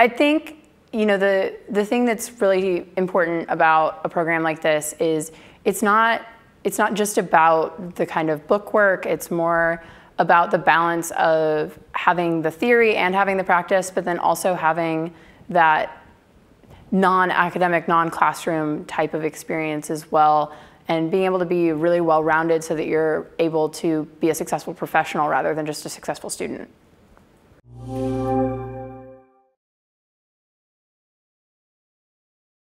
I think you know the the thing that's really important about a program like this is it's not it's not just about the kind of book work. It's more about the balance of having the theory and having the practice, but then also having that non-academic, non-classroom type of experience as well and being able to be really well-rounded so that you're able to be a successful professional rather than just a successful student.